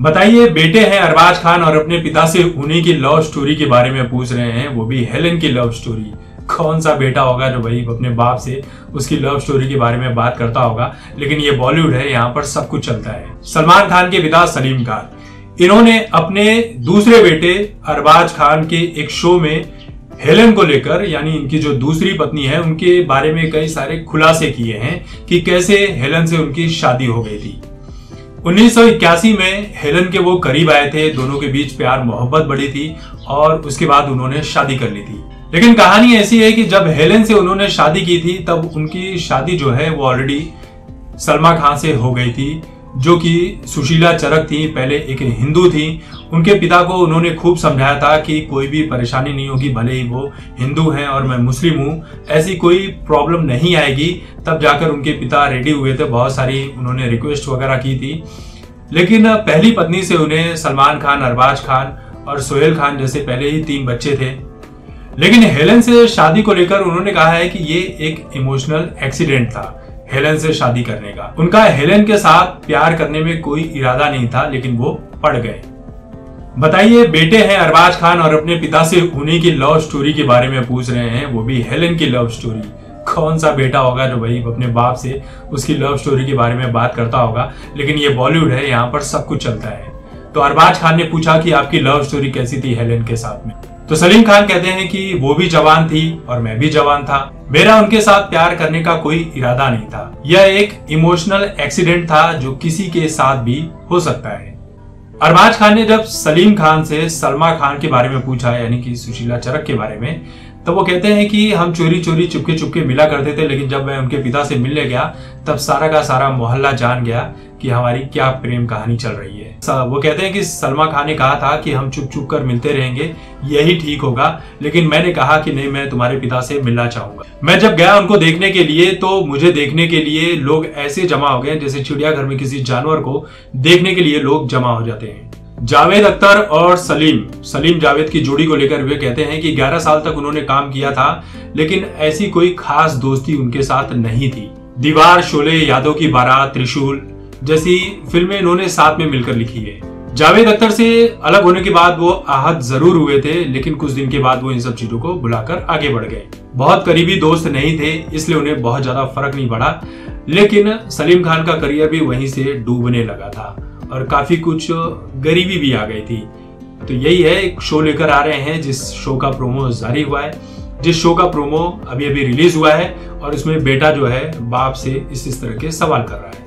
बताइए, बेटे हैं अरबाज खान और अपने पिता से उन्हीं की लव स्टोरी के बारे में पूछ रहे हैं। वो भी हेलन की लव स्टोरी कौन सा बेटा होगा जो भाई अपने बाप से उसकी लव स्टोरी के बारे में बात करता होगा? लेकिन ये बॉलीवुड है, यहाँ पर सब कुछ चलता है। सलमान खान के पिता सलीम खान। इन्होंने अपने दूसरे बेटे अरबाज खान के एक शो में हेलन को लेकर, यानी इनकी जो दूसरी पत्नी है, उनके बारे में कई सारे खुलासे किए हैं कि कैसे हेलन से उनकी शादी हो गई थी। 1981 में हेलन के वो करीब आए थे, दोनों के बीच प्यार, मोहब्बत बढ़ी थी और उसके बाद उन्होंने शादी कर ली थी। लेकिन कहानी ऐसी है कि जब हेलन से उन्होंने शादी की थी, तब उनकी शादी जो है, वो ऑलरेडी सलमा खान से हो गई थी। जो कि सुशीला चरक थी, पहले एक हिंदू थी। उनके पिता को उन्होंने खूब समझाया था कि कोई भी परेशानी नहीं होगी, भले ही वो हिंदू हैं और मैं मुस्लिम हूँ। ऐसी कोई प्रॉब्लम नहीं आएगी। तब जाकर उनके पिता रेडी हुए थे। बहुत सारी उन्होंने रिक्वेस्ट वगैरह की थी। लेकिन पहली पत्नी से उन्हें सलमान खान, अरबाज खान और सोहेल खान जैसे पहले ही तीन बच्चे थे। लेकिन हेलन से शादी को लेकर उन्होंने कहा है कि ये एक इमोशनल एक्सीडेंट था। हेलन से शादी करने का। उनका हेलन के साथ प्यार करने में कोई इरादा नहीं था, लेकिन वो पड़ गए। बताइए, बेटे हैं अरबाज खान और अपने पिता से उन्हीं की लव स्टोरी के बारे में पूछ रहे हैं, वो भी हेलन की लव स्टोरी कौन सा बेटा होगा जो भाई अपने बाप से उसकी लव स्टोरी के बारे में बात करता होगा? लेकिन ये बॉलीवुड है, यहाँ पर सब कुछ चलता है। तो अरबाज खान ने पूछा कि आपकी लव स्टोरी कैसी थी हेलन के साथ में? तो सलीम खान कहते हैं कि वो भी जवान थी और मैं भी जवान था। मेरा उनके साथ प्यार करने का कोई इरादा नहीं था। यह एक इमोशनल एक्सीडेंट था जो किसी के साथ भी हो सकता है। अरबाज खान ने जब सलीम खान से सलमा खान के बारे में पूछा, यानी कि सुशीला चरक के बारे में तो वो कहते हैं कि हम चोरी चोरी चुपके चुपके मिला करते थे, लेकिन जब मैं उनके पिता से मिलने गया, तब सारा का सारा मोहल्ला जान गया कि हमारी क्या प्रेम कहानी चल रही है। वो कहते हैं कि सलमा खान ने कहा था कि हम चुप चुप कर मिलते रहेंगे, यही ठीक होगा, लेकिन मैंने कहा कि नहीं, मैं तुम्हारे पिता से मिलना चाहूँगा। मैं जब गया उनको देखने के लिए तो मुझे देखने के लिए लोग ऐसे जमा हो गए, जैसे चिड़ियाघर में किसी जानवर को देखने के लिए लोग जमा हो जाते हैं। जावेद अख्तर और सलीम सलीम जावेद की जोड़ी को लेकर वे कहते हैं कि 11 साल तक उन्होंने काम किया था, लेकिन ऐसी कोई खास दोस्ती उनके साथ नहीं थी। दीवार, शोले, यादव की बारात, त्रिशूल जैसी फ़िल्में इन्होंने साथ में मिलकर लिखी है। जावेद अख्तर से अलग होने के बाद वो आहत ज़रूर हुए थे, लेकिन कुछ दिन के बाद वो इन सब चीज़ों को भुलाकर आगे बढ़ गए। बहुत करीबी दोस्त नहीं थे, इसलिए उन्हें बहुत ज़्यादा फ़र्क नहीं पड़ा। लेकिन सलीम खान का करियर भी वहीं से डूबने लगा था और काफ़ी कुछ गरीबी भी आ गई थी। तो यही है, एक शो लेकर आ रहे हैं, जिस शो का प्रोमो जारी हुआ है। जिस शो का प्रोमो अभी अभी रिलीज़ हुआ है और उसमें बेटा जो है, बाप से इस इस तरह के सवाल कर रहा है।